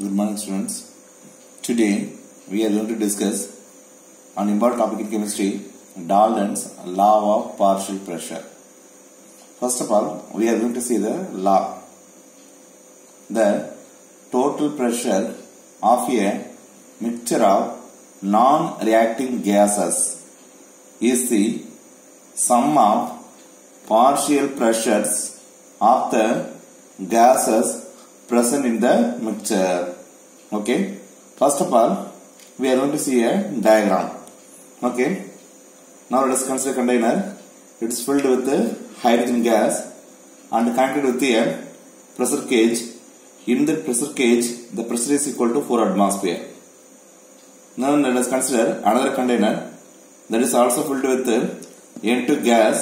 Good morning students. Today we are going to discuss an important topic in chemistry, Dalton's law of partial pressure. First of all, we are going to see the law. The total pressure of a mixture of non-reacting gases is the sum of partial pressures of the gases present in the mixture. Uh, okay. First of all, we are going to see a diagram. Okay. Now let us consider a container. It is filled with the hydrogen gas and connected with the pressure gauge. In the pressure gauge, the pressure is equal to 4 atmosphere. Now let us consider another container that is also filled with N2 gas.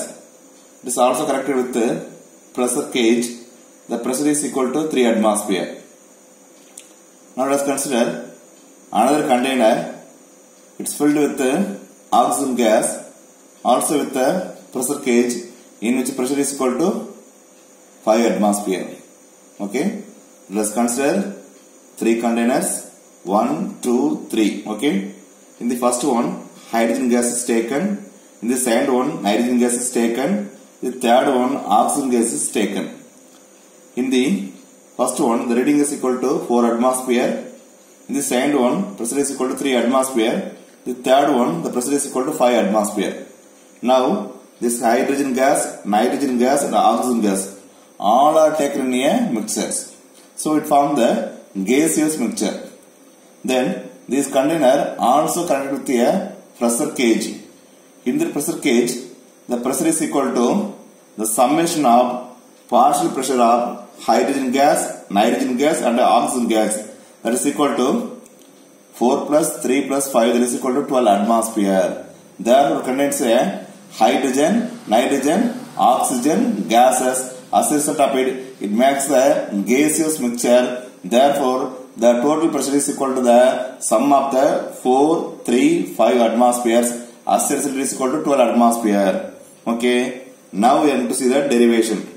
It is also connected with the pressure gauge. The pressure is equal to 3 atmosphere. Now let us consider another container. It's filled with uh, oxygen gas, also with the pressure gauge in which pressure is equal to 5 atmosphere. Okay. Let us consider three containers. One, two, three. Okay. In the first one, hydrogen gas is taken. In the second one, nitrogen gas is taken. The third one, oxygen gas is taken. In the first one, the reading is equal to 4 atmosphere. In the second one, pressure is equal to 3 atmosphere. The third one, the pressure is equal to 5 atmosphere. Now, this hydrogen gas, nitrogen gas and oxygen gas, all are taken in a mixtures. So, it forms the gaseous mixture. Then, this container also connected with a pressure gauge. In the pressure gauge, the pressure is equal to the summation of partial pressure of hydrogen gas, nitrogen gas and oxygen gas that is equal to 4 plus 3 plus 5 that is equal to 12 atmosphere. Therefore contains a hydrogen, nitrogen, oxygen gases as a result of it, it makes the gaseous mixture. Therefore, the total pressure is equal to the sum of the 4, 3, 5 atmospheres as a result it is equal to 12 atmosphere. Okay. Now we are going to see the derivation.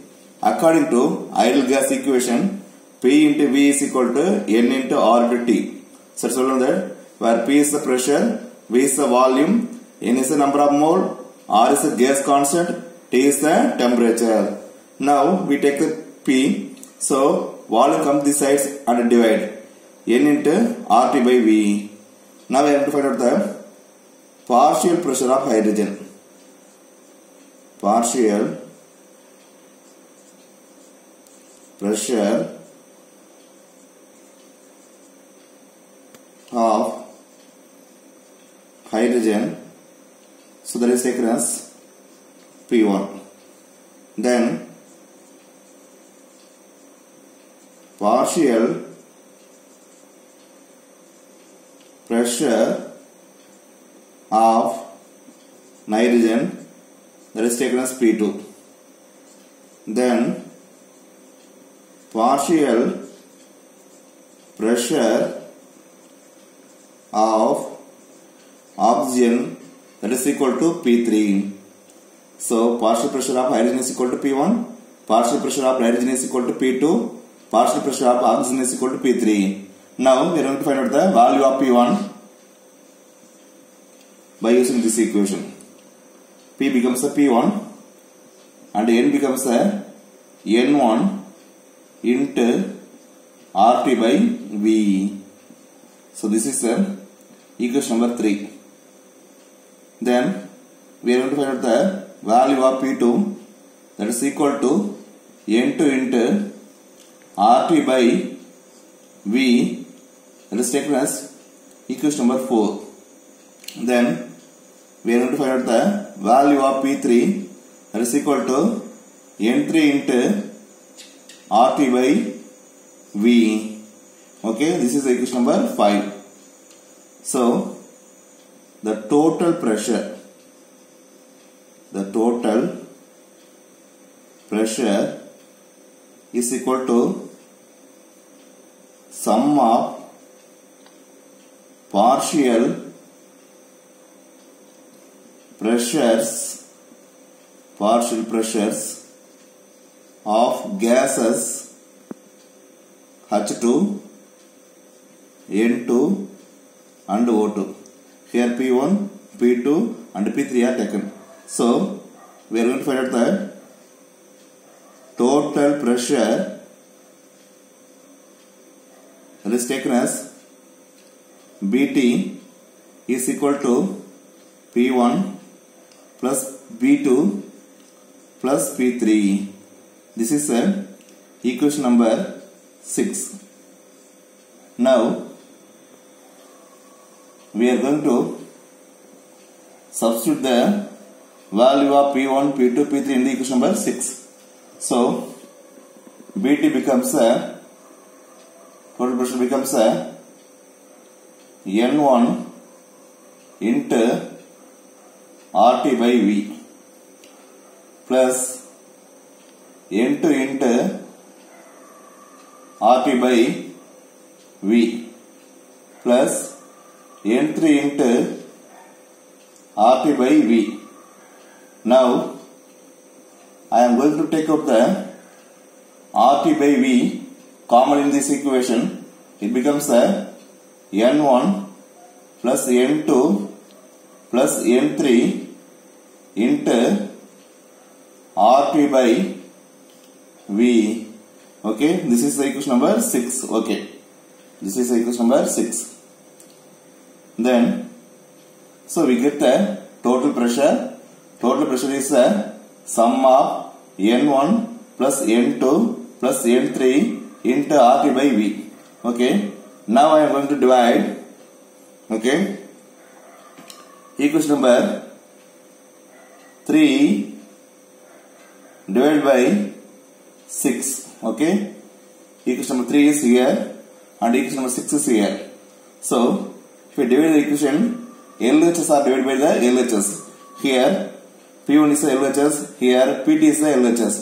According to ideal gas equation, P into V is equal to N into R into T. So that where P is the pressure, V is the volume, N is the number of mole, R is the gas constant, T is the temperature. Now we take the P. So volume comes these sides and divide. N into RT by V. Now we have to find out the partial pressure of hydrogen. Partial pressure of hydrogen so that is taken P1 then partial pressure of nitrogen that is taken as P2 then partial pressure of oxygen that is equal to P3. So partial pressure of hydrogen is equal to P1, partial pressure of nitrogen is equal to P2, partial pressure of oxygen is equal to P3. Now we are going to find out the value of P1 by using this equation. P becomes a P1 and N becomes a N1 into RT by V. So this is the equation number 3. Then we are going to find out the value of P2 that is equal to N2 into RT by V that is taken as equation number 4. Then we are going to find out the value of P3 that is equal to N3 into RT by V. Okay, this is equation number 5. So, the total pressure, the total pressure is equal to sum of partial pressures partial pressures of gases H2 N2 and O2. Here P1, P2 and P3 are taken. So we are going to find out the total pressure that is taken as PT is equal to P1 plus P2 plus P3. This is uh, a equation number 6. Now we are going to substitute the value of P1, P2, P3 in the equation number 6. So PT becomes a total pressure becomes uh, a N1 into RT by V plus N2 into RT by V plus N3 into RT by V. Now I am going to take out the RT by V common in this equation. It becomes a N1 plus N2 plus N3 into RT by V. Okay, this is the equation number 6. Okay, this is the equation number 6. Then, so we get the total pressure. Total pressure is the sum of N1 plus N2 plus N3 into RT by V. Okay, now I am going to divide. Okay, equation number 3 divided by 6 okay equation number 3 is here and equation number 6 is here so if we divide the equation LHS are divided by the LHS here P1 is the LHS here PT is the LHS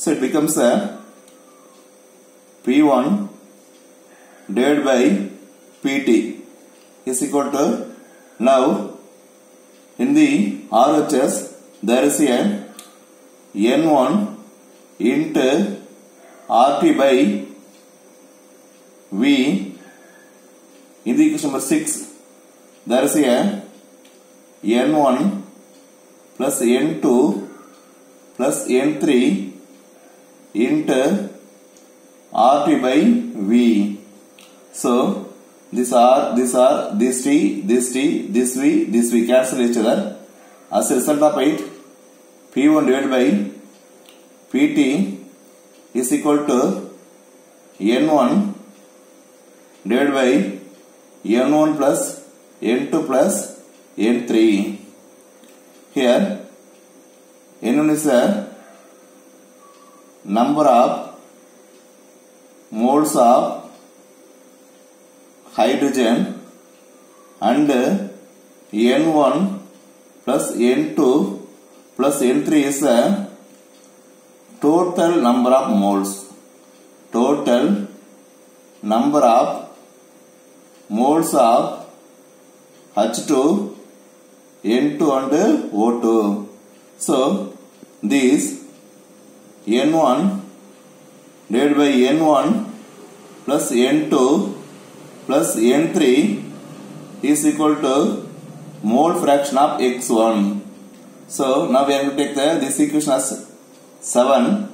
so it becomes a P1 divided by PT is equal to now in the RHS there is a N1 into RT by V in the equation number 6 there is a N1 plus N2 plus N3 into RT by V so this R, this R, this T, this T, this V, this V cancel each other as a result of it P1 divided by PT is equal to N1 divided by N1 plus N2 plus N3. Here N1 is the number of moles of hydrogen and N1 plus N2 plus N3 is the total number of moles. Total number of moles of H2, N2 and O2. So, this N1 divided by N1 plus N2 plus N3 is equal to mole fraction of X1. So, now we are going to take the, this equation as 7.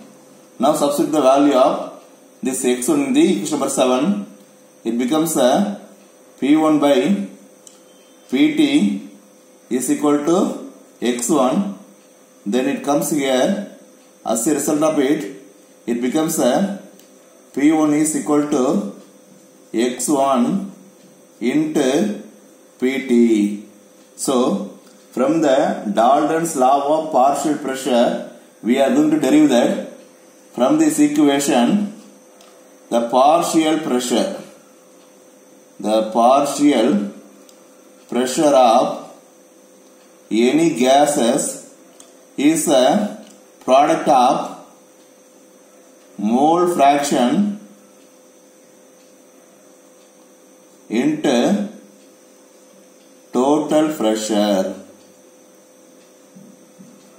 Now substitute the value of this X1 in the equation number 7. It becomes a P1 by PT is equal to X1. Then it comes here as a result of it, it becomes a P1 is equal to X1 into PT. So, from the Dalton's law of partial pressure, we are going to derive that from this equation, the partial pressure, the partial pressure of any gases is a product of mole fraction into total pressure.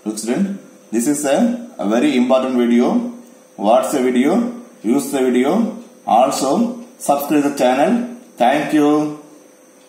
Look student, this is a, a very important video. Watch the video, use the video, also subscribe the channel. Thank you.